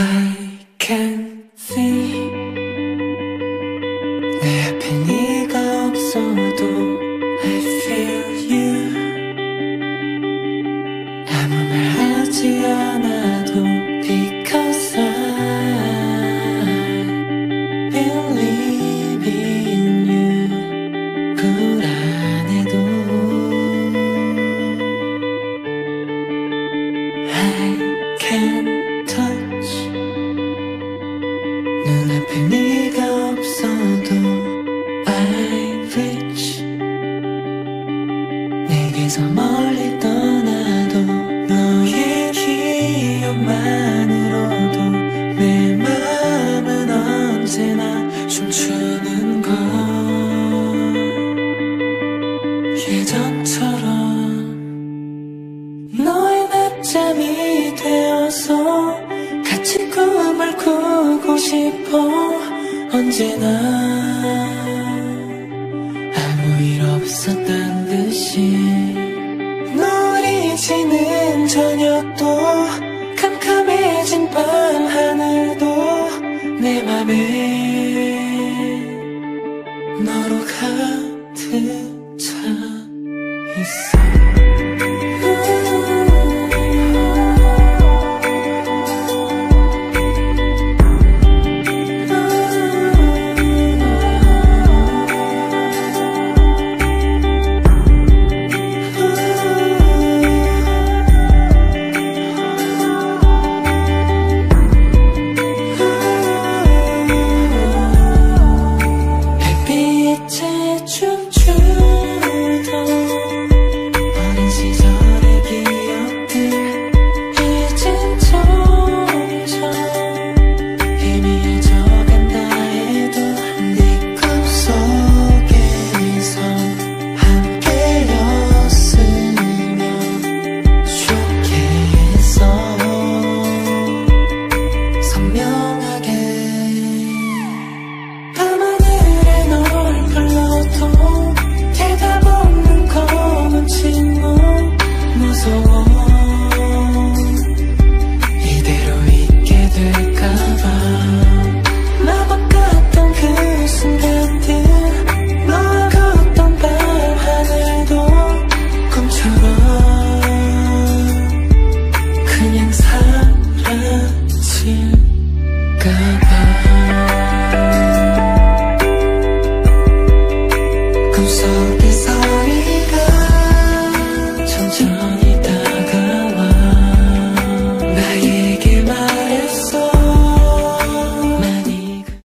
I can see 내 앞에 네가 없어도 I feel you 아무 말 하지 않아도 Because I believe in you 불안해도 I can 내게서 멀리 떠나도 너의 기억만으로도 내 마음은 언제나 춤추는 걸 예전처럼 너의 낮잠이 되어서 같이 꿈을 꾸고 싶어 언제나 아무 일 없었단 캄캄해진 밤 하늘도 내 맘에 너로 가득 you dissolve